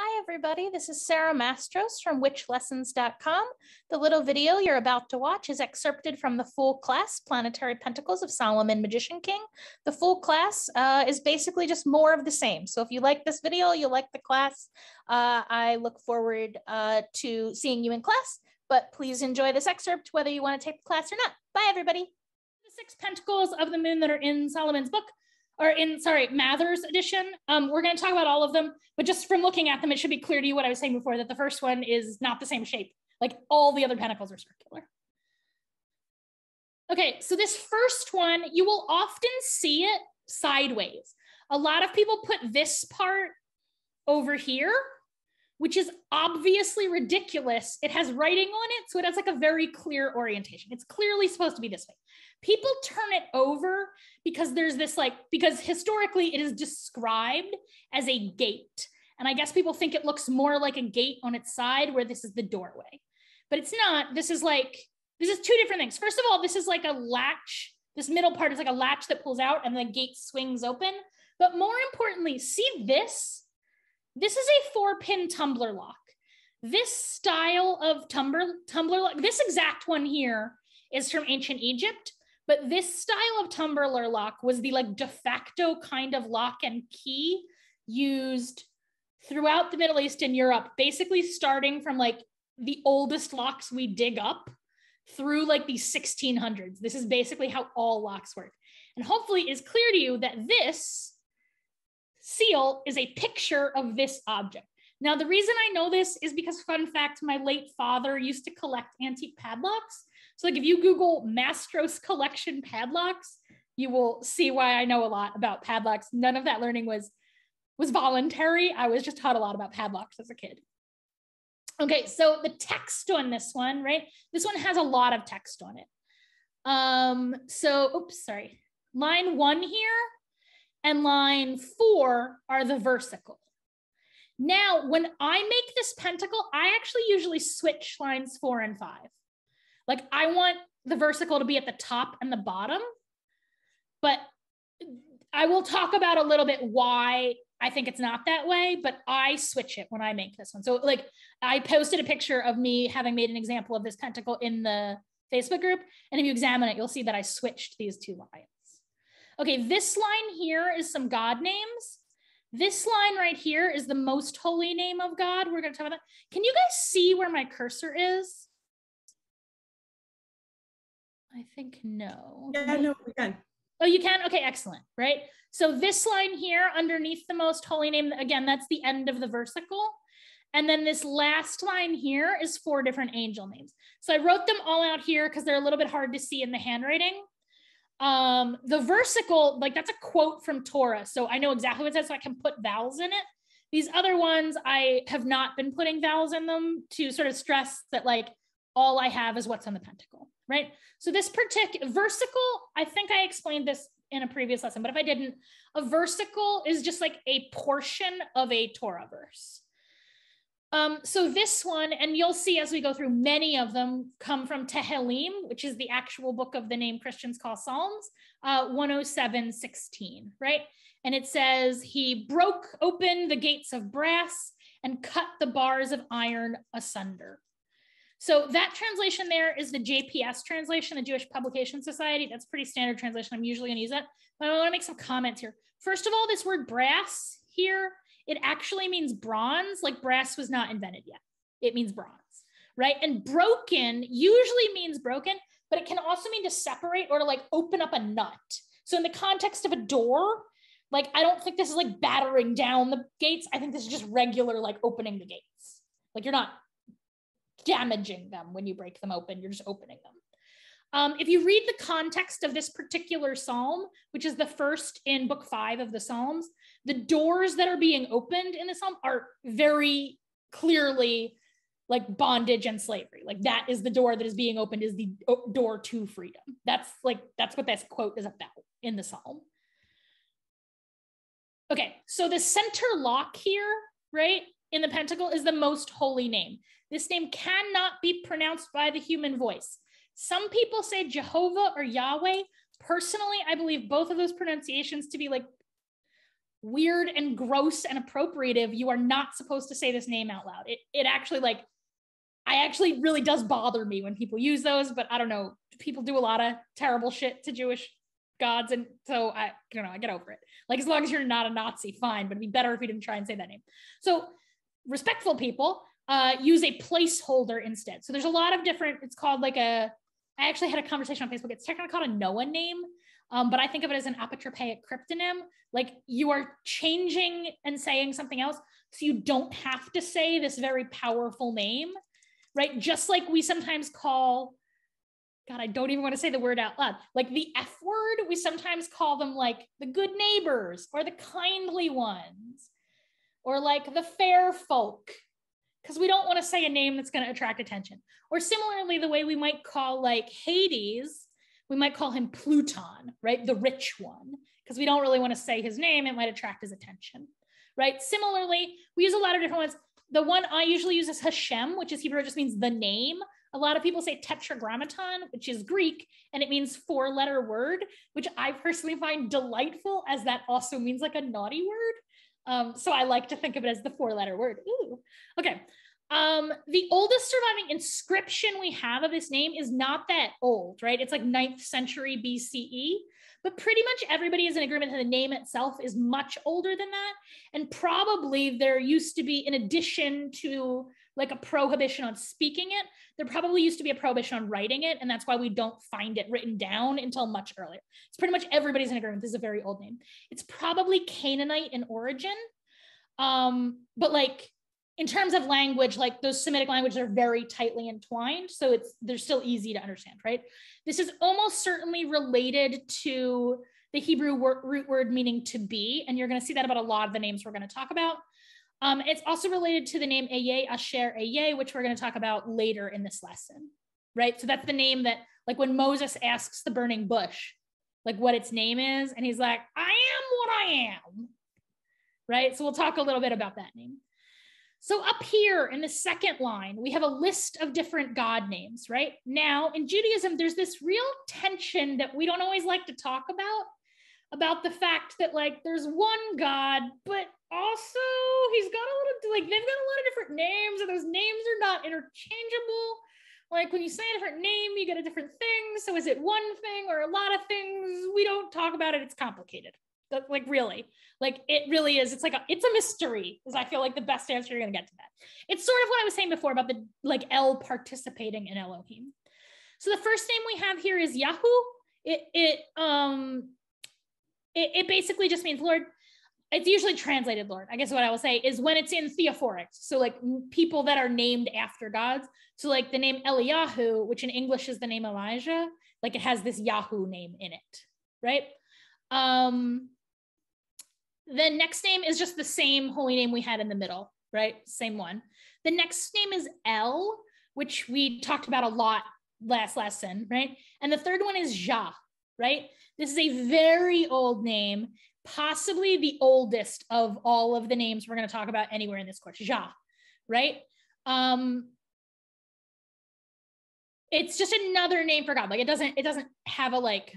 Hi, everybody. This is Sara Mastros from witchlessons.com. The little video you're about to watch is excerpted from the full class, Planetary Pentacles of Solomon Magician King. The full class uh, is basically just more of the same. So if you like this video, you like the class, uh, I look forward uh, to seeing you in class. But please enjoy this excerpt, whether you want to take the class or not. Bye, everybody. The six pentacles of the moon that are in Solomon's book or in sorry Mathers' edition. Um, we're going to talk about all of them, but just from looking at them, it should be clear to you what I was saying before that the first one is not the same shape. Like all the other pentacles are circular. Okay, so this first one, you will often see it sideways. A lot of people put this part over here, which is obviously ridiculous. It has writing on it, so it has like a very clear orientation. It's clearly supposed to be this way. People turn it over because there's this like because historically it is described as a gate and i guess people think it looks more like a gate on its side where this is the doorway. But it's not. This is like this is two different things. First of all this is like a latch. This middle part is like a latch that pulls out and the gate swings open. But more importantly see this this is a four pin tumbler lock this style of tumbler tumbler lock this exact one here is from ancient egypt but this style of tumbler lock was the like de facto kind of lock and key used throughout the Middle East and Europe, basically starting from like the oldest locks we dig up through like the 1600s. This is basically how all locks work. And hopefully is clear to you that this seal is a picture of this object. Now, the reason I know this is because, fun fact, my late father used to collect antique padlocks. So like if you Google Mastros collection padlocks, you will see why I know a lot about padlocks. None of that learning was was voluntary. I was just taught a lot about padlocks as a kid. Okay, so the text on this one, right? This one has a lot of text on it. Um, so, oops, sorry. Line one here and line four are the versicle. Now, when I make this pentacle, I actually usually switch lines four and five. Like I want the versicle to be at the top and the bottom, but I will talk about a little bit why I think it's not that way, but I switch it when I make this one. So like I posted a picture of me having made an example of this pentacle in the Facebook group. And if you examine it, you'll see that I switched these two lines. Okay, this line here is some God names. This line right here is the most holy name of God. We're going to talk about that. Can you guys see where my cursor is? I think no. Yeah, no, we can. Oh, you can? Okay, excellent. Right. So this line here underneath the most holy name, again, that's the end of the versicle. And then this last line here is four different angel names. So I wrote them all out here because they're a little bit hard to see in the handwriting. Um, the versicle, like that's a quote from Torah. So I know exactly what it says, so I can put vowels in it. These other ones, I have not been putting vowels in them to sort of stress that like all I have is what's on the pentacle right? So this particular versicle, I think I explained this in a previous lesson, but if I didn't, a versicle is just like a portion of a Torah verse. Um, so this one, and you'll see as we go through, many of them come from Tehillim, which is the actual book of the name Christians call Psalms, uh, 107, 16, right? And it says, he broke open the gates of brass and cut the bars of iron asunder. So that translation there is the JPS translation, the Jewish Publication Society. That's pretty standard translation. I'm usually gonna use that. But I wanna make some comments here. First of all, this word brass here, it actually means bronze, like brass was not invented yet. It means bronze, right? And broken usually means broken, but it can also mean to separate or to like open up a nut. So in the context of a door, like I don't think this is like battering down the gates. I think this is just regular like opening the gates. Like you're not damaging them when you break them open. You're just opening them. Um, if you read the context of this particular psalm, which is the first in book five of the Psalms, the doors that are being opened in the psalm are very clearly like bondage and slavery. Like that is the door that is being opened, is the door to freedom. That's like, that's what this quote is about in the psalm. Okay, so the center lock here, right, in the pentacle is the most holy name. This name cannot be pronounced by the human voice. Some people say Jehovah or Yahweh. Personally, I believe both of those pronunciations to be like weird and gross and appropriative. You are not supposed to say this name out loud. It it actually like I actually really does bother me when people use those, but I don't know. People do a lot of terrible shit to Jewish gods, and so I, don't know, I get over it. Like as long as you're not a Nazi, fine. But it'd be better if you didn't try and say that name. So respectful people uh, use a placeholder instead. So there's a lot of different. It's called like a. I actually had a conversation on Facebook. It's technically called a Noah name, um, but I think of it as an apotropaic cryptonym. Like you are changing and saying something else, so you don't have to say this very powerful name, right? Just like we sometimes call God, I don't even want to say the word out loud. Like the F word, we sometimes call them like the good neighbors or the kindly ones or like the fair folk because we don't want to say a name that's going to attract attention. Or similarly, the way we might call like Hades, we might call him Pluton, right? The rich one, because we don't really want to say his name, it might attract his attention, right? Similarly, we use a lot of different ones. The one I usually use is Hashem, which is Hebrew, just means the name. A lot of people say tetragrammaton, which is Greek, and it means four letter word, which I personally find delightful as that also means like a naughty word. Um, so I like to think of it as the four letter word. Ooh, okay. Um, the oldest surviving inscription we have of this name is not that old, right? It's like ninth century BCE, but pretty much everybody is in agreement that the name itself is much older than that. And probably there used to be, in addition to like a prohibition on speaking it, there probably used to be a prohibition on writing it. And that's why we don't find it written down until much earlier. It's pretty much everybody's in agreement. This is a very old name. It's probably Canaanite in origin. Um, but like in terms of language, like those Semitic languages are very tightly entwined. So it's they're still easy to understand, right? This is almost certainly related to the Hebrew root word meaning to be. And you're going to see that about a lot of the names we're going to talk about. Um, it's also related to the name Ehyeh, Asher, Ehyeh, which we're going to talk about later in this lesson, right? So that's the name that, like when Moses asks the burning bush, like what its name is, and he's like, I am what I am, right? So we'll talk a little bit about that name. So up here in the second line, we have a list of different God names, right? Now in Judaism, there's this real tension that we don't always like to talk about, about the fact that like there's one God, but also he's got a little like they've got a lot of different names, and those names are not interchangeable. Like when you say a different name, you get a different thing. So is it one thing or a lot of things? We don't talk about it. It's complicated like really like it really is it's like a, it's a mystery is i feel like the best answer you're going to get to that it's sort of what i was saying before about the like el participating in elohim so the first name we have here is yahoo it it um it, it basically just means lord it's usually translated lord i guess what i will say is when it's in theophorics so like people that are named after gods so like the name eliyahu which in english is the name elijah like it has this yahoo name in it right um the next name is just the same holy name we had in the middle, right? Same one. The next name is El, which we talked about a lot last lesson, right? And the third one is Jah, right? This is a very old name, possibly the oldest of all of the names we're going to talk about anywhere in this course, Jah, right? Um, it's just another name for God. Like it doesn't, it doesn't have a like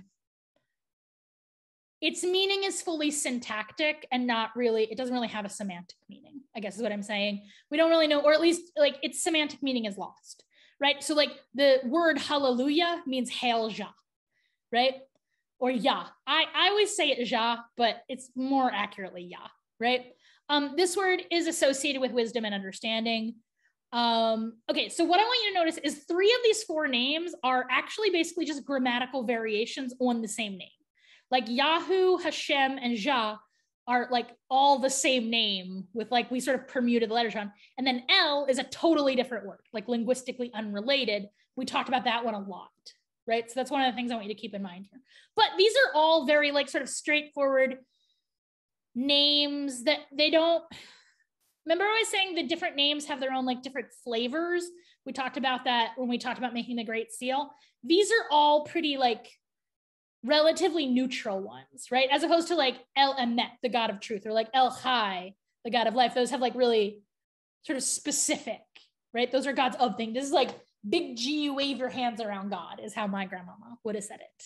its meaning is fully syntactic and not really it doesn't really have a semantic meaning i guess is what i'm saying we don't really know or at least like its semantic meaning is lost right so like the word hallelujah means hail jah right or yah i i always say it jah but it's more accurately yah right? Um this word is associated with wisdom and understanding. Um okay so what i want you to notice is three of these four names are actually basically just grammatical variations on the same name. Like Yahoo, Hashem, and Jah are like all the same name with like we sort of permuted the letters around. And then El is a totally different word, like linguistically unrelated. We talked about that one a lot, right? So that's one of the things I want you to keep in mind here. But these are all very like sort of straightforward names that they don't remember I was saying the different names have their own like different flavors. We talked about that when we talked about making the great seal. These are all pretty like relatively neutral ones, right? As opposed to like El Emet, the God of truth, or like El Chai, the God of life. Those have like really sort of specific, right? Those are gods of things. This is like big G, you wave your hands around God, is how my grandmama would have said it.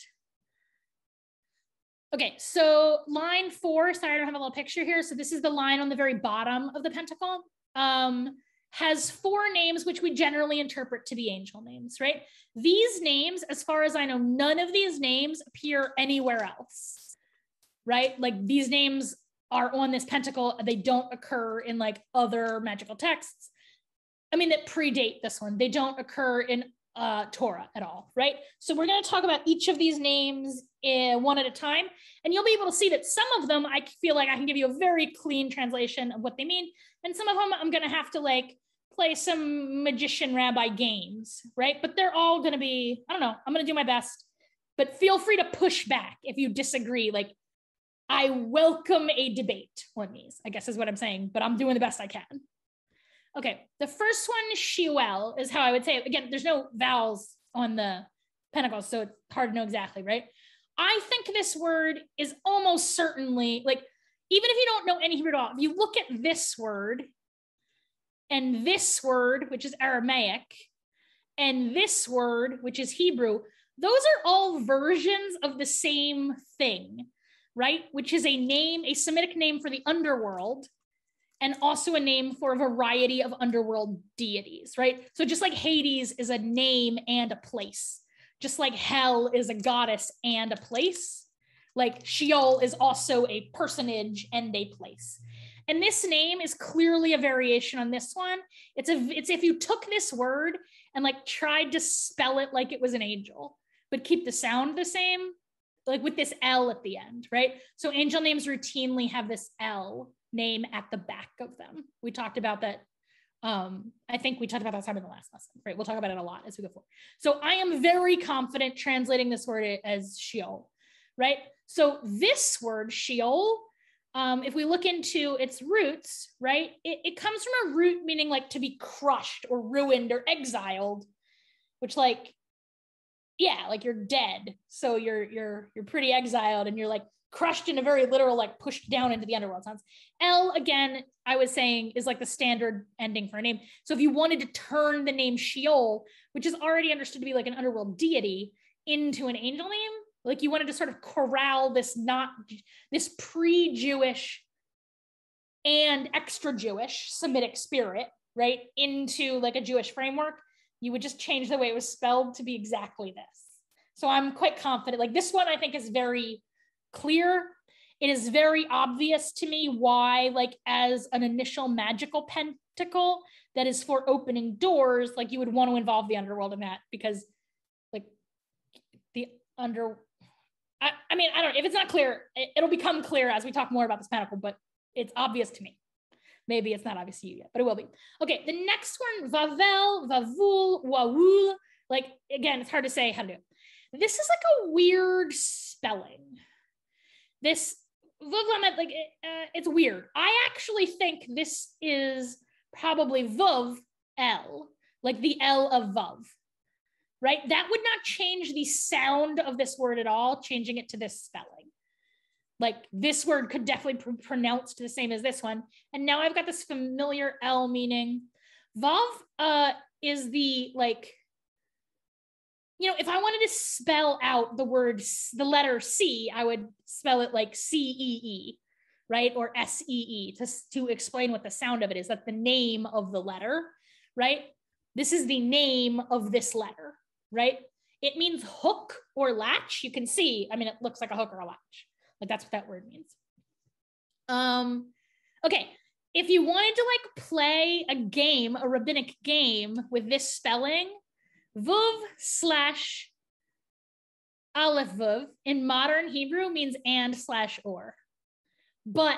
Okay, so line four, sorry, I don't have a little picture here. So this is the line on the very bottom of the pentacle. Um, has four names, which we generally interpret to be angel names, right? These names, as far as I know, none of these names appear anywhere else, right? Like these names are on this pentacle, they don't occur in like other magical texts. I mean, that predate this one. They don't occur in uh, Torah at all, right? So we're going to talk about each of these names in, one at a time, and you'll be able to see that some of them I feel like I can give you a very clean translation of what they mean, and some of them I'm going to have to like play some magician rabbi games, right? But they're all going to be I don't know. I'm going to do my best, but feel free to push back if you disagree. Like I welcome a debate on these. I guess is what I'm saying, but I'm doing the best I can. Okay, the first one, Sheuel, is how I would say it. Again, there's no vowels on the pentacles, so it's hard to know exactly, right? I think this word is almost certainly like, even if you don't know any Hebrew at all, if you look at this word and this word, which is Aramaic, and this word, which is Hebrew, those are all versions of the same thing, right? Which is a name, a Semitic name for the underworld and also a name for a variety of underworld deities, right? So just like Hades is a name and a place, just like hell is a goddess and a place, like Sheol is also a personage and a place. And this name is clearly a variation on this one. It's a it's if you took this word and like tried to spell it like it was an angel, but keep the sound the same, like with this L at the end, right? So angel names routinely have this L name at the back of them. We talked about that. Um, I think we talked about that time in the last lesson, right? We'll talk about it a lot as we go forward. So I am very confident translating this word as Sheol, right? So this word Sheol, um, if we look into its roots, right, it, it comes from a root meaning like to be crushed or ruined or exiled, which like yeah like you're dead so you're you're you're pretty exiled and you're like crushed in a very literal, like pushed down into the underworld sense. El, again, I was saying is like the standard ending for a name. So if you wanted to turn the name Sheol, which is already understood to be like an underworld deity, into an angel name, like you wanted to sort of corral this not this pre-Jewish and extra Jewish Semitic spirit, right, into like a Jewish framework, you would just change the way it was spelled to be exactly this. So I'm quite confident. Like this one, I think is very clear. It is very obvious to me why, like, as an initial magical pentacle that is for opening doors, like, you would want to involve the underworld in that because, like, the under. I, I mean, I don't know. If it's not clear, it, it'll become clear as we talk more about this pentacle, but it's obvious to me. Maybe it's not obvious to you yet, but it will be. Okay, the next one, Vavel, Vavul, Wawul. Like, again, it's hard to say how to do. This is like a weird spelling this Vuv like uh, it's weird. I actually think this is probably Vuv El, like the El of Vuv, right? That would not change the sound of this word at all, changing it to this spelling. Like this word could definitely be pronounced the same as this one. And now I've got this familiar L meaning. Vav uh, is the like you know, if I wanted to spell out the word, the letter C, I would spell it like C E E, right? Or S E E to, to explain what the sound of it is. That's the name of the letter, right? This is the name of this letter, right? It means hook or latch. You can see, I mean, it looks like a hook or a latch. Like that's what that word means. Um, okay. If you wanted to like play a game, a rabbinic game with this spelling, Vuv slash aleph vuv in modern Hebrew means and slash or. But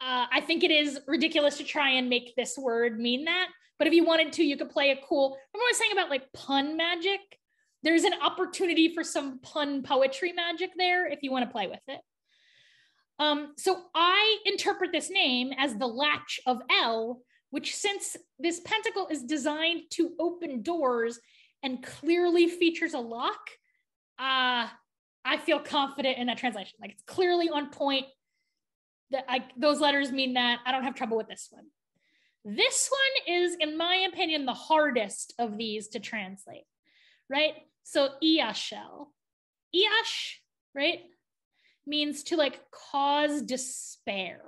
uh, I think it is ridiculous to try and make this word mean that. But if you wanted to, you could play a cool. Remember I was saying about like pun magic? There's an opportunity for some pun poetry magic there if you want to play with it. Um, so I interpret this name as the latch of El, which since this pentacle is designed to open doors and clearly features a lock, uh, I feel confident in that translation. Like it's clearly on point. That I, those letters mean that. I don't have trouble with this one. This one is, in my opinion, the hardest of these to translate, right? So Iashel, Iash, right? means to like cause despair,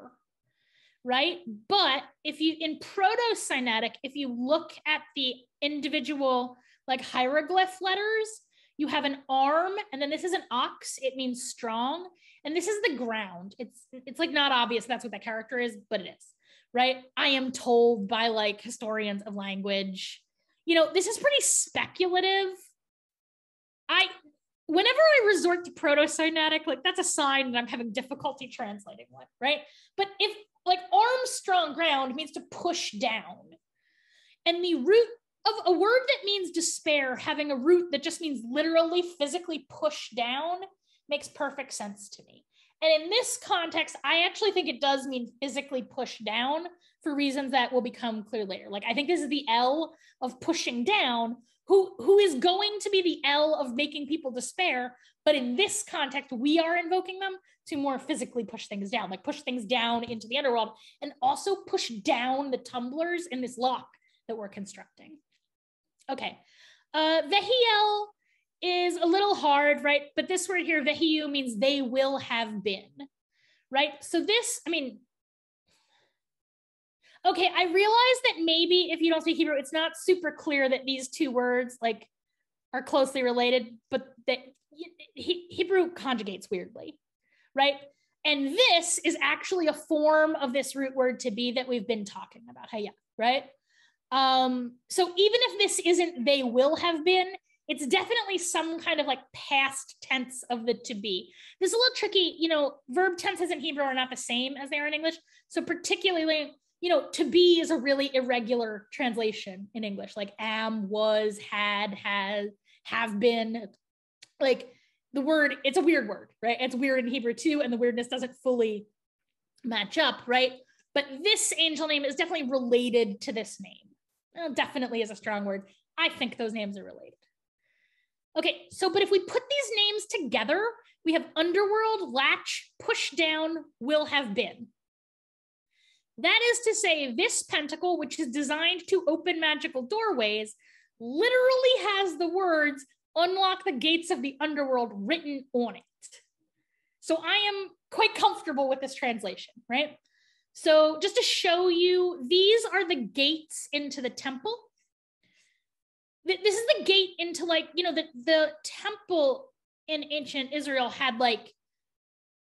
right? But if you in Proto Sinaitic, if you look at the individual like hieroglyph letters, you have an arm, and then this is an ox. It means strong, and this is the ground. It's it's like not obvious that's what that character is, but it is, right? I am told by like historians of language. You know, this is pretty speculative. Whenever I resort to proto-Sinaitic, like that's a sign that I'm having difficulty translating one, right? But if like arm strong ground means to push down, and the root of a word that means despair having a root that just means literally physically push down makes perfect sense to me. And in this context, I actually think it does mean physically push down for reasons that will become clear later. Like I think this is the El of pushing down, who who is going to be the El of making people despair, but in this context, we are invoking them to more physically push things down, like push things down into the underworld and also push down the tumblers in this lock that we're constructing. Okay. Uh, vehiel is a little hard, right? But this word here, vehiu, means they will have been, right? So this, I mean, okay, I realize that maybe if you don't speak Hebrew, it's not super clear that these two words like are closely related, but that Hebrew conjugates weirdly, right? And this is actually a form of this root word to be that we've been talking about, hey, yeah, right? Um, so even if this isn't they will have been, it's definitely some kind of like past tense of the to be. This is a little tricky, you know, verb tenses in Hebrew are not the same as they are in English. So particularly, you know, to be is a really irregular translation in English, like am, was, had, has, have been. Like the word, it's a weird word, right? It's weird in Hebrew too, and the weirdness doesn't fully match up, right? But this angel name is definitely related to this name well, definitely is a strong word. I think those names are related. Okay, so but if we put these names together, we have underworld, latch, push down, will have been. That is to say, this pentacle, which is designed to open magical doorways, literally has the words unlock the gates of the underworld written on it. So I am quite comfortable with this translation, right? So just to show you, these are the gates into the temple. This is the gate into like, you know, the, the temple in ancient Israel had like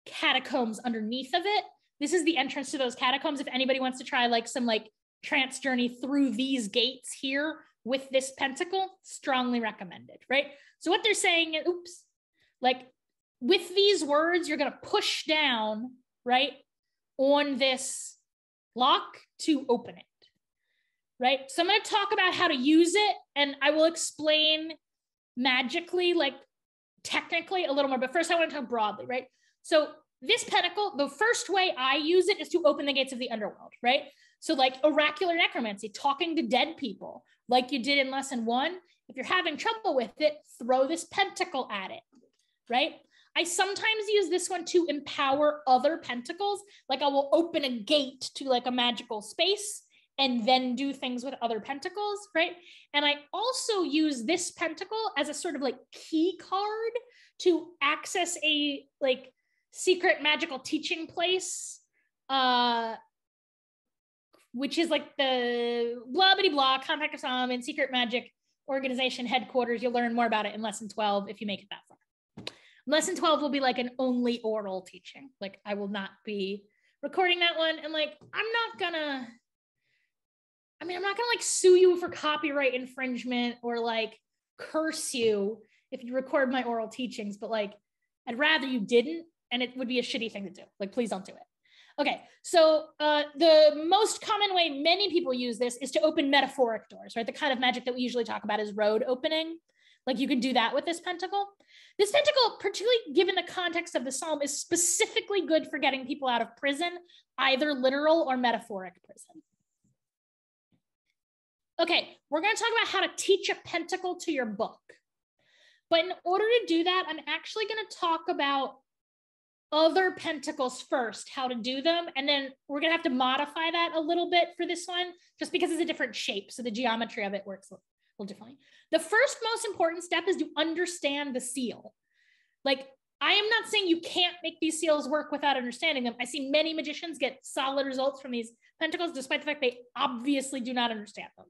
catacombs underneath of it. This is the entrance to those catacombs. If anybody wants to try like some like trance journey through these gates here with this pentacle, strongly recommended, right? So what they're saying is, oops, like with these words, you're going to push down, right? on this lock to open it. Right. So I'm going to talk about how to use it and I will explain magically, like technically a little more. But first, I want to talk broadly. Right. So this pentacle, the first way I use it is to open the gates of the underworld. Right. So, like oracular necromancy, talking to dead people, like you did in lesson one. If you're having trouble with it, throw this pentacle at it. Right. I sometimes use this one to empower other pentacles. Like I will open a gate to like a magical space and then do things with other pentacles, right? And I also use this pentacle as a sort of like key card to access a like secret magical teaching place uh which is like the blah blah blah contact of some and secret magic organization headquarters you'll learn more about it in lesson 12 if you make it that far lesson 12 will be like an only oral teaching. Like I will not be recording that one. And like, I'm not gonna, I mean, I'm not gonna like sue you for copyright infringement or like curse you if you record my oral teachings, but like, I'd rather you didn't. And it would be a shitty thing to do. Like, please don't do it. Okay, so uh, the most common way many people use this is to open metaphoric doors, right? The kind of magic that we usually talk about is road opening. Like you can do that with this pentacle. This pentacle, particularly given the context of the psalm, is specifically good for getting people out of prison, either literal or metaphoric prison. Okay, we're going to talk about how to teach a pentacle to your book. But in order to do that, I'm actually going to talk about other pentacles first, how to do them. And then we're going to have to modify that a little bit for this one, just because it's a different shape. So the geometry of it works a little differently. The first most important step is to understand the seal. Like I am not saying you can't make these seals work without understanding them. I see many magicians get solid results from these pentacles, despite the fact they obviously do not understand them.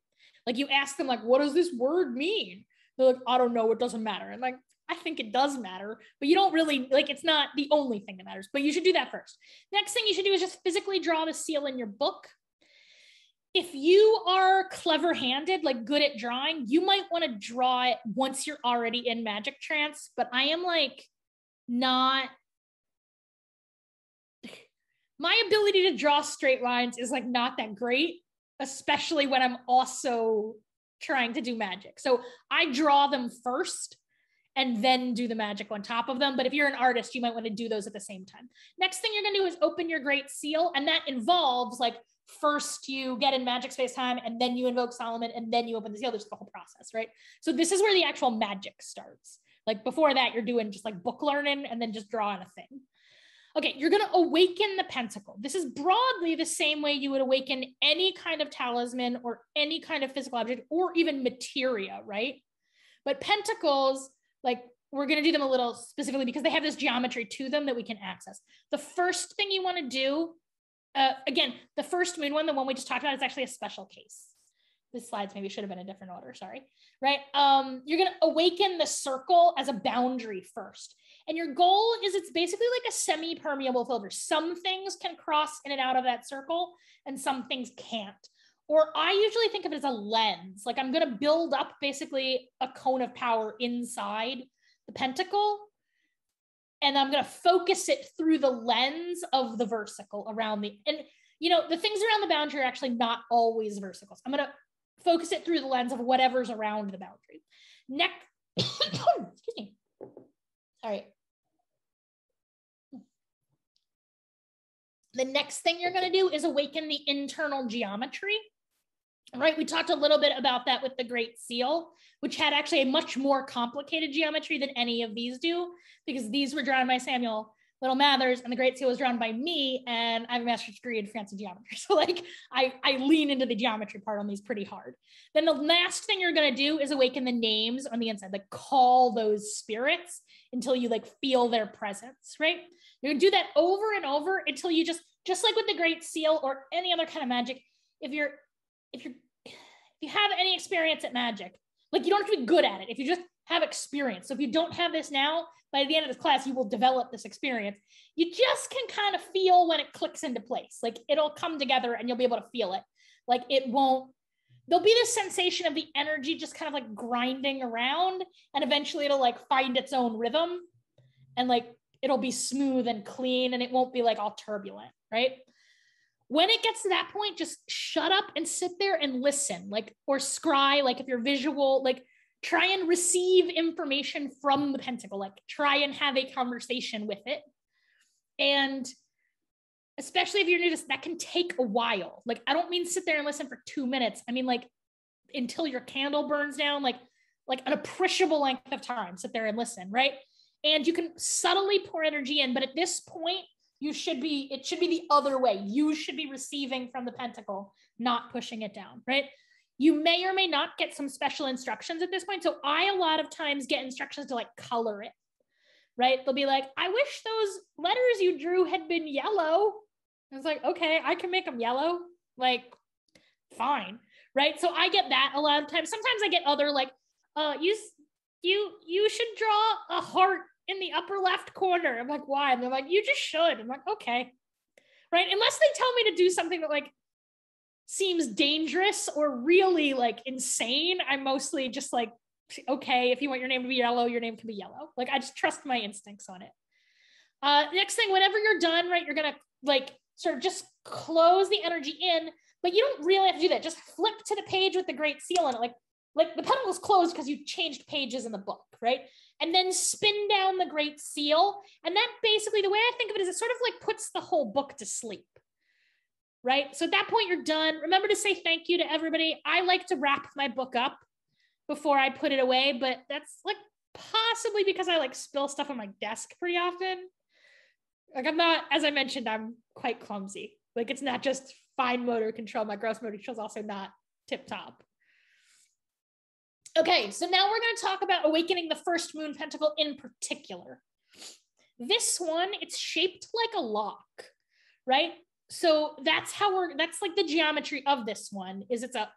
Like you ask them, like, what does this word mean? They're like, I don't know, it doesn't matter. And like, I think it does matter, but you don't really like it's not the only thing that matters, but you should do that first. Next thing you should do is just physically draw the seal in your book. If you are clever handed, like good at drawing, you might want to draw it once you're already in magic trance. But I am like not my ability to draw straight lines is like not that great, especially when I'm also trying to do magic. So I draw them first and then do the magic on top of them. But if you're an artist, you might want to do those at the same time. Next thing you're going to do is open your great seal. And that involves like first you get in magic space time and then you invoke Solomon and then you open the seal. There's the whole process, right? So this is where the actual magic starts. Like before that, you're doing just like book learning and then just drawing a thing. Okay, you're going to awaken the pentacle. This is broadly the same way you would awaken any kind of talisman or any kind of physical object or even materia, right? But pentacles like we're going to do them a little specifically because they have this geometry to them that we can access. The first thing you want to do, uh, again, the first moon one, the one we just talked about, is actually a special case. The slides maybe should have been a different order, sorry. Right? Um, you're going to awaken the circle as a boundary first. And your goal is it's basically like a semi permeable filter. Some things can cross in and out of that circle, and some things can't or I usually think of it as a lens. Like I'm going to build up basically a cone of power inside the pentacle. And I'm going to focus it through the lens of the versicle around the, and you know, the things around the boundary are actually not always versicles. I'm going to focus it through the lens of whatever's around the boundary. Next, excuse me. Sorry. The next thing you're going to do is awaken the internal geometry right? We talked a little bit about that with the Great Seal, which had actually a much more complicated geometry than any of these do, because these were drawn by Samuel Liddell Mathers, and the Great Seal was drawn by me, and I have a master's degree in fancy geometry. So like I, I lean into the geometry part on these pretty hard. Then the last thing you're gonna do is awaken the names on the inside, like call those spirits until you like feel their presence, right? You're gonna do that over and over until you just, just like with the Great Seal or any other kind of magic, if you're if you're you have any experience at magic, like you don't have to be good at it. If you just have experience. So if you don't have this now, by the end of this class, you will develop this experience. You just can kind of feel when it clicks into place. Like it'll come together and you'll be able to feel it. Like it won't, there'll be this sensation of the energy just kind of like grinding around and eventually it'll like find its own rhythm and like it'll be smooth and clean and it won't be like all turbulent, right? When it gets to that point, just shut up and sit there and listen, like, or scry, like if you're visual, like try and receive information from the pentacle, like try and have a conversation with it. And especially if you're new to this, that can take a while. Like, I don't mean sit there and listen for two minutes. I mean, like, until your candle burns down, like, like an appreciable length of time, sit there and listen, right? And you can subtly pour energy in, but at this point, you should be it should be the other way. You should be receiving from the pentacle not pushing it down right? You may or may not get some special instructions at this point. So i a lot of times get instructions to like color it right? They'll be like i wish those letters you drew had been yellow. I was like okay i can make them yellow. Like fine right? So i get that a lot of times. Sometimes i get other like uh you you you should draw a heart in the upper left corner. I'm like, why? And they're like, you just should. I'm like, okay. Right. Unless they tell me to do something that like seems dangerous or really like insane, I'm mostly just like, okay, if you want your name to be yellow, your name can be yellow. Like I just trust my instincts on it. Uh, next thing, whenever you're done, right, you're gonna like sort of just close the energy in, but you don't really have to do that. Just flip to the page with the great seal on it. Like, like the pedal is closed because you changed pages in the book, right? and then spin down the Great Seal. And that basically, the way I think of it is it sort of like puts the whole book to sleep. Right. So at that point, you're done. Remember to say thank you to everybody. I like to wrap my book up before I put it away, but that's like possibly because I like spill stuff on my desk pretty often. Like I'm not, as I mentioned, I'm quite clumsy. Like it's not just fine motor control. My gross motor control is also not tip top. Okay, so now we're going to talk about awakening the first moon pentacle in particular. This one, it's shaped like a lock, right? So that's how we're, that's like the geometry of this one is it's a,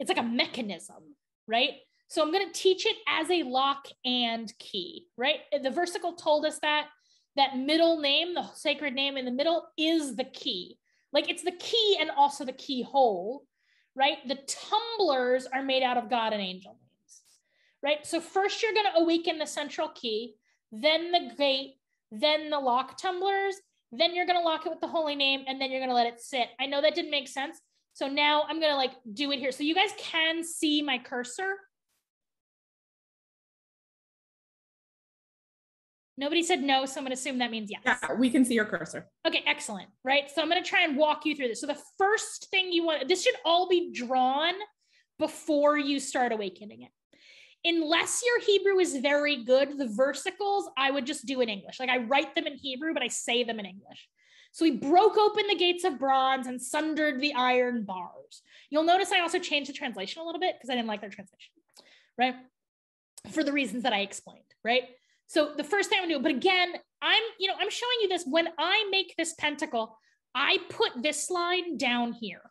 it's like a mechanism, right? So I'm going to teach it as a lock and key, right? The versicle told us that that middle name, the sacred name in the middle is the key. Like it's the key and also the keyhole, right? The tumblers are made out of God and angel names, right? So first you're going to awaken the central key, then the gate, then the lock tumblers, then you're going to lock it with the holy name, and then you're going to let it sit. I know that didn't make sense. So now I'm going to like do it here. So you guys can see my cursor. Nobody said no, so I'm gonna assume that means yes. Yeah, we can see your cursor. Okay, excellent. Right. So I'm gonna try and walk you through this. So the first thing you want, this should all be drawn before you start awakening it. Unless your Hebrew is very good, the versicles I would just do in English. Like I write them in Hebrew, but I say them in English. So he broke open the gates of bronze and sundered the iron bars. You'll notice I also changed the translation a little bit because I didn't like their translation, right? For the reasons that I explained, right? So the first thing I'm gonna do, but again, I'm, you know, I'm showing you this when I make this pentacle, I put this line down here.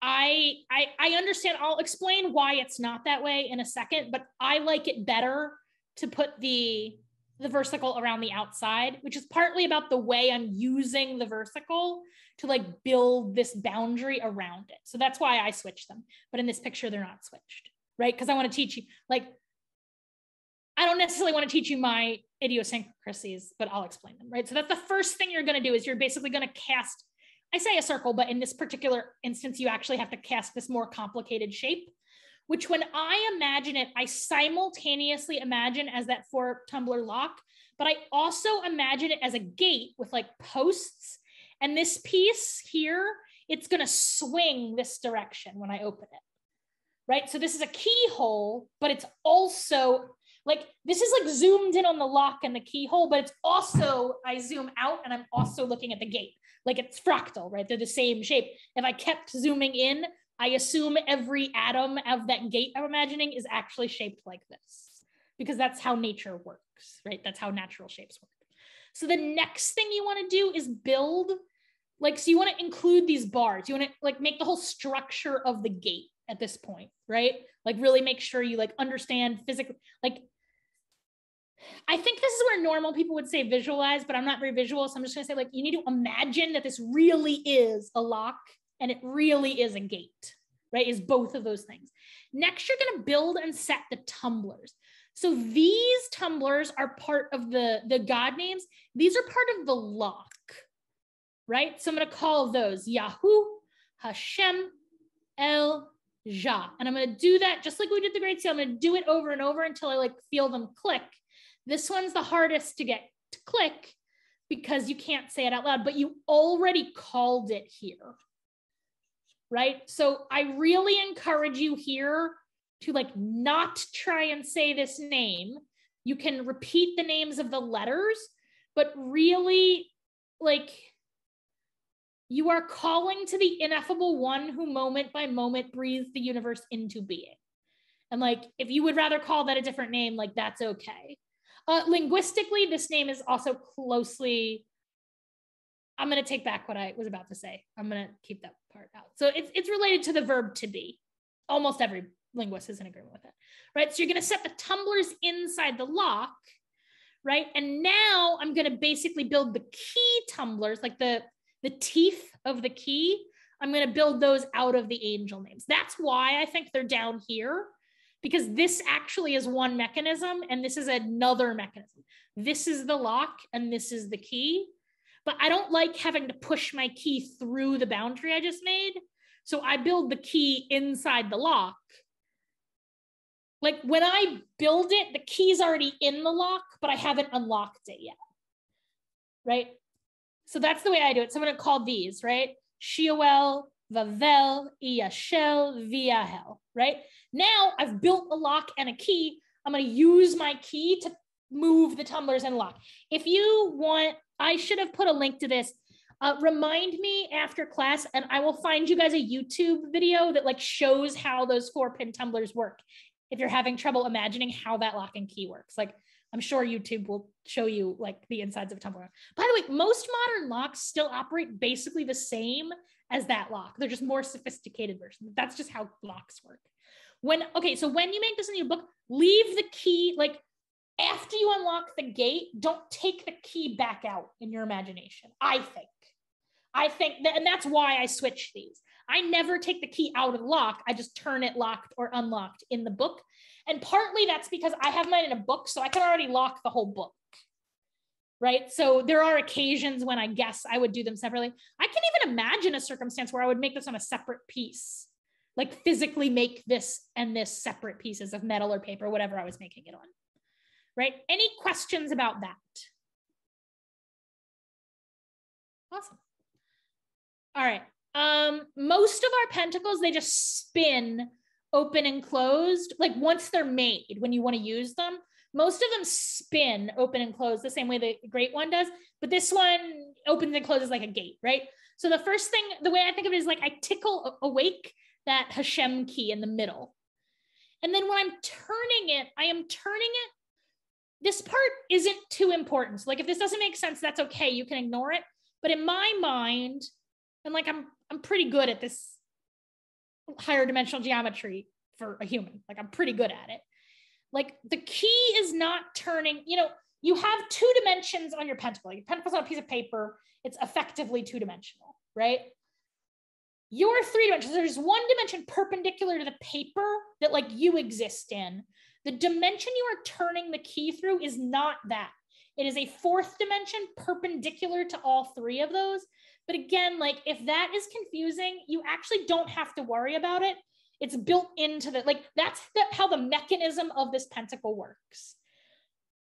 I, I I understand. I'll explain why it's not that way in a second, but I like it better to put the the versicle around the outside, which is partly about the way I'm using the versicle to like build this boundary around it. So that's why I switched them. But in this picture, they're not switched, right? Because I want to teach you like I don't necessarily want to teach you my idiosyncrasies, but I'll explain them, right? So that's the first thing you're going to do is you're basically going to cast, I say a circle, but in this particular instance, you actually have to cast this more complicated shape, which when I imagine it, I simultaneously imagine as that four tumbler lock, but I also imagine it as a gate with like posts. And this piece here, it's going to swing this direction when I open it. Right. So this is a keyhole, but it's also like this is like zoomed in on the lock and the keyhole, but it's also, I zoom out and I'm also looking at the gate. Like it's fractal, right? They're the same shape. If I kept zooming in, I assume every atom of that gate I'm imagining is actually shaped like this because that's how nature works, right? That's how natural shapes work. So the next thing you want to do is build, like, so you want to include these bars. You want to like make the whole structure of the gate at this point, right? Like really make sure you like understand physically, like I think this is where normal people would say visualize, but I'm not very visual. So I'm just gonna say like you need to imagine that this really is a lock and it really is a gate, right? Is both of those things. Next, you're gonna build and set the tumblers. So these tumblers are part of the, the God names. These are part of the lock, right? So I'm gonna call those Yahoo, Hashem, El, Jah. And I'm gonna do that just like we did the Great Seal. I'm gonna do it over and over until I like feel them click. This one's the hardest to get to click because you can't say it out loud, but you already called it here. Right. So I really encourage you here to like not try and say this name. You can repeat the names of the letters, but really like you are calling to the ineffable one who moment by moment breathes the universe into being. And like, if you would rather call that a different name, like that's okay. Uh, linguistically, this name is also closely. I'm going to take back what I was about to say. I'm going to keep that part out. So it's it's related to the verb to be. Almost every linguist is in agreement with it, right? So you're going to set the tumblers inside the lock, right? And now I'm going to basically build the key tumblers, like the the teeth of the key. I'm going to build those out of the angel names. That's why I think they're down here because this actually is one mechanism and this is another mechanism. This is the lock and this is the key. But I don't like having to push my key through the boundary I just made. So I build the key inside the lock. Like when I build it, the key's already in the lock, but I haven't unlocked it yet. Right? So that's the way I do it. So I'm going to call these, right? Sheol, Vavel, Iyashel, Viahel, right? Now I've built a lock and a key. I'm going to use my key to move the tumblers and lock. If you want, I should have put a link to this. Uh, remind me after class and I will find you guys a YouTube video that like shows how those four pin tumblers work. If you're having trouble imagining how that lock and key works, like I'm sure YouTube will show you like the insides of a tumbler. By the way, most modern locks still operate basically the same as that lock. They're just more sophisticated versions. That's just how locks work. When okay, so when you make this in your book, leave the key like after you unlock the gate, don't take the key back out in your imagination. I think. I think that, and that's why I switch these. I never take the key out of the lock. I just turn it locked or unlocked in the book. And partly that's because I have mine in a book, so I can already lock the whole book. Right. So there are occasions when I guess I would do them separately. I can even imagine a circumstance where I would make this on a separate piece, like physically make this and this separate pieces of metal or paper, whatever I was making it on. Right. Any questions about that? Awesome. All right. Um, most of our pentacles, they just spin open and closed. Like once they're made, when you want to use them, most of them spin open and closed the same way the great one does. But this one opens and closes like a gate, right? So the first thing, the way I think of it is like I tickle awake that Hashem key in the middle. And then when I'm turning it, I am turning it. This part isn't too important. Like if this doesn't make sense, that's okay. You can ignore it. But in my mind, and like I'm I'm pretty good at this higher dimensional geometry for a human. Like I'm pretty good at it. Like the key is not turning, you know, you have two dimensions on your pentacle. Your pentacle's on a piece of paper. It's effectively two dimensional, right? Your three dimensions, there's one dimension perpendicular to the paper that like you exist in. The dimension you are turning the key through is not that. It is a fourth dimension perpendicular to all three of those. But again, like if that is confusing, you actually don't have to worry about it. It's built into the like that's the, how the mechanism of this pentacle works.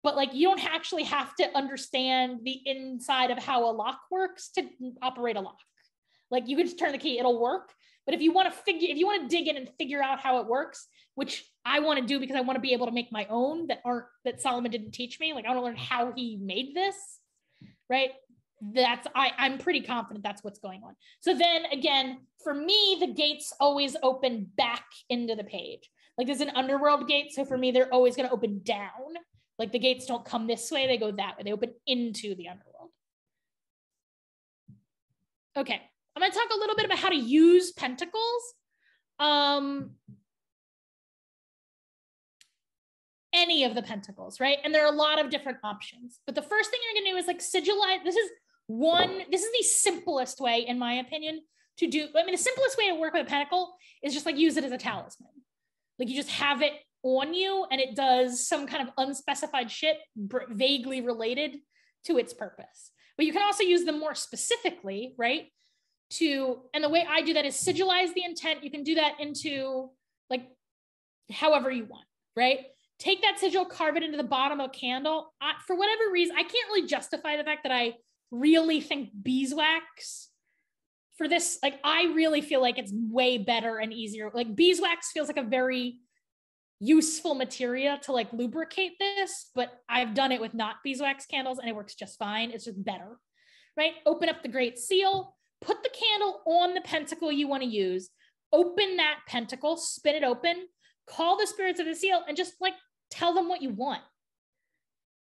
But like you don't actually have to understand the inside of how a lock works to operate a lock. Like you can just turn the key, it'll work. But if you want to figure, if you want to dig in and figure out how it works, which I want to do because I want to be able to make my own that aren't that Solomon didn't teach me. Like I want to learn how he made this, right? That's I, I'm pretty confident that's what's going on. So then again, for me, the gates always open back into the page. Like there's an underworld gate. So for me, they're always going to open down. Like the gates don't come this way, they go that way. They open into the underworld. Okay. I'm going to talk a little bit about how to use pentacles. Um, any of the pentacles, right? And there are a lot of different options. But the first thing you're going to do is like sigilize. This is one, this is the simplest way, in my opinion, to do. I mean, the simplest way to work with a pentacle is just like use it as a talisman. Like you just have it on you and it does some kind of unspecified shit vaguely related to its purpose. But you can also use them more specifically, right? To, and the way I do that is sigilize the intent. You can do that into like however you want, right? take that sigil, carve it into the bottom of a candle. I, for whatever reason, I can't really justify the fact that I really think beeswax for this. Like, I really feel like it's way better and easier. Like, beeswax feels like a very useful material to like lubricate this, but I've done it with not beeswax candles and it works just fine. It's just better, right? Open up the great seal, put the candle on the pentacle you want to use, open that pentacle, spin it open, call the spirits of the seal and just like tell them what you want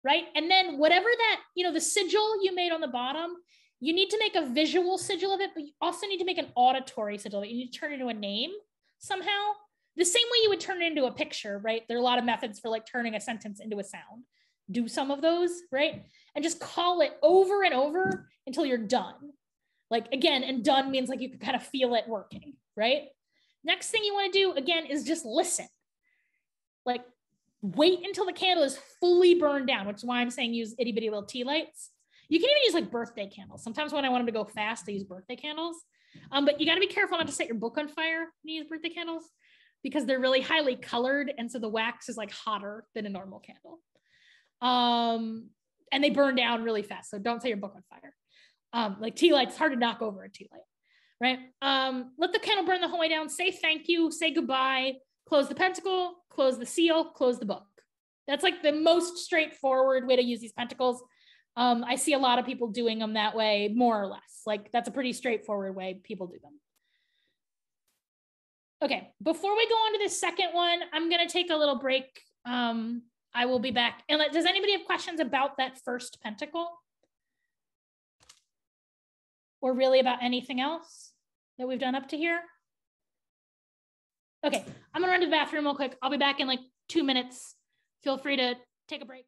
right? And then whatever that you know the sigil you made on the bottom you need to make a visual sigil of it but you also need to make an auditory sigil you need to turn it into a name somehow. The same way you would turn it into a picture right? There are a lot of methods for like turning a sentence into a sound. Do some of those right? And just call it over and over until you're done like again and done means like you can kind of feel it working right Next thing you want to do again is just listen. Like wait until the candle is fully burned down, which is why I'm saying use itty bitty little tea lights. You can even use like birthday candles. Sometimes when I want them to go fast, I use birthday candles. Um, but you got to be careful not to set your book on fire when you use birthday candles because they're really highly colored. And so the wax is like hotter than a normal candle. Um, and they burn down really fast. So don't set your book on fire. Um, like tea light, it's hard to knock over a tea light right? Um, let the candle burn the whole way down. Say thank you, say goodbye, close the pentacle, close the seal, close the book. That's like the most straightforward way to use these pentacles. Um, I see a lot of people doing them that way, more or less. Like that's a pretty straightforward way people do them. Okay, before we go on to the second one, I'm gonna take a little break. Um, I will be back. And does anybody have questions about that first pentacle? Or really about anything else that we've done up to here? Okay, I'm gonna run to the bathroom real quick. I'll be back in like two minutes. Feel free to take a break.